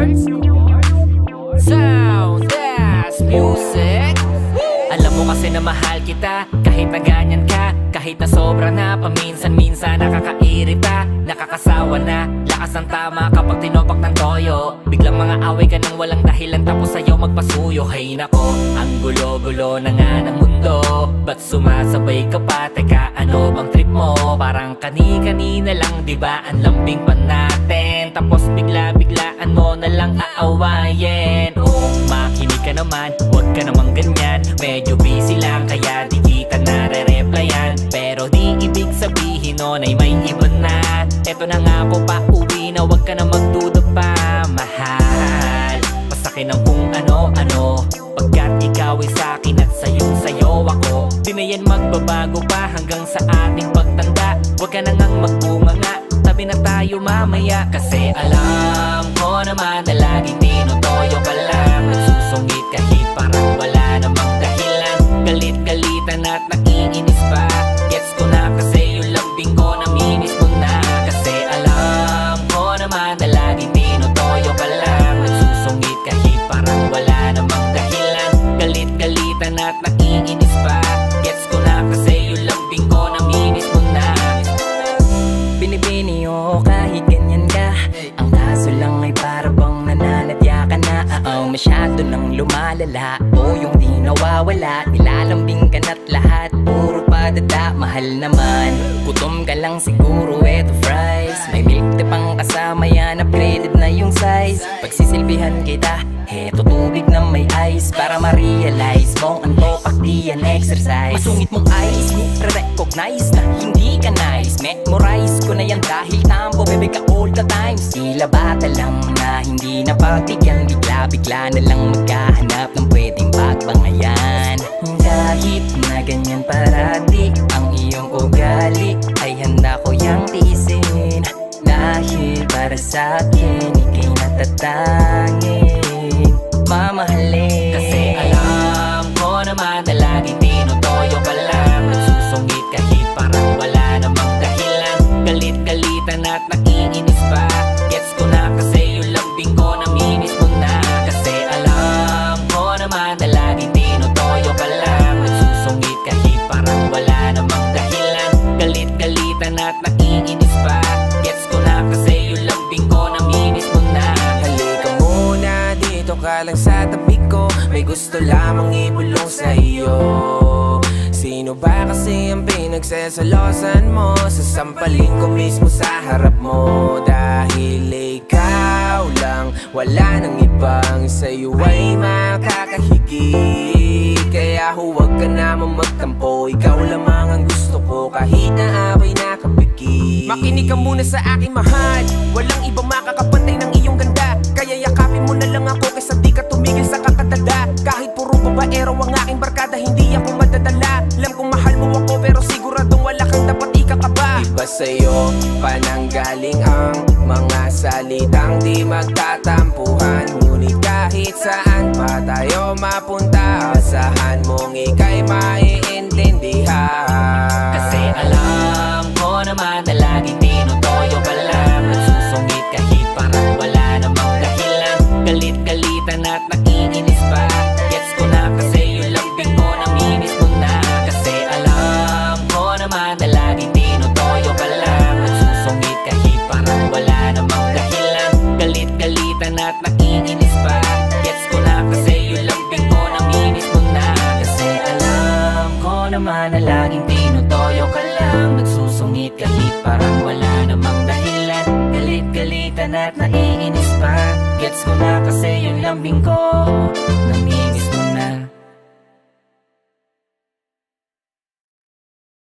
Awards. Sound Music. Alam mo kasi na mahal kita kahit na ganyan kahit na sobra na Paminsan-minsan nakakairita Nakakasawa na. Lakas ng tama kapag tinopak ng toyo. Biglang mga away ka nang walang dahilan Tapos sa'yo magpasuyo. Hay nako Ang gulo-gulo na nga ng mundo. Ba't sumasabay ka pa? Teka ano bang trip mo? Parang kani-kanina lang Diba ang lambing pa natin. Tapos bigla-biglaan mo na lang aawayin. Oh, makinig ka naman Huwag ka namang ganyan nun ay may iba na. Eto na nga po pa uwi na Huwag ka na magduda pa Mahal Pasakin ng kung ano-ano. Pagkat ikaw ay sa'kin at sa'yong sayo ako. Di na yan magbabago pa hanggang sa ating pagtanda. Huwag ka na ngang magbumanga Tabi na tayo mamaya Kasi alam ko naman na laging masyado nang lumalala. O yung di nawawala Nilalambing ka na't lahat. Puro padada, mahal naman. Gutom ka lang siguro, eto fries. May milk tea pang kasama yan Upgraded na yung size. Pagsisilbihan kita Heto tubig na may ice Para ma-realize mong ang topak di yan exercise. Masungit mong eyes, ni recognize na hindi ka nice. Memorize ko na yan dahil tambo Bebe ka all the times. Tila bata lang na hindi napagbigyan Bigla-bigla na lang magkahanap ng pwedeng pagbangayan. Kahit na ganyan parati Ang iyong ugali Ay handa ko yang tiisin. Dahil para sa akin Ika'y natatanging at nakiinis pa. Gets ko na kasi yung lambing ko Naminis mo na. Kasi alam ko naman na laging tinutoyo ka lang. Nagsusungit kahit parang wala namang dahilan. Galit-galitan at nakiinis pa. Gets ko na kasi yung lambing ko Naminis mo na. Halika muna dito ka lang sa tabi ko. May gusto lamang ibulong sa pinagsasalosan mo Sasampalin ko mismo sa harap mo. Dahil ikaw lang Wala nang ibang sa'yo ay makakahigit Kaya huwag ka naman magtampo Ikaw lamang ang gusto ko. Kahit na ako'y nakapikit Makinig ka muna sa aking mahal. Walang ibang makakapantay ng iyong ganda. Kaya yakapin mo na lang ako Kaysa di ka tumigil sa kakatanda. Kahit puro babaero ang aking ikakaba Iba sa'yo pananggaling ang Mga salitang di magtatampuhan. Ngunit kahit saan pa tayo mapunta Asahan mong ika'y maiintindihan naman na laging tinutoyo ka lang. Nagsusungit kahit parang wala namang dahilan. Galit-galitan at naiinis pa. Gets ko na kasi yung lambing ko. Naminis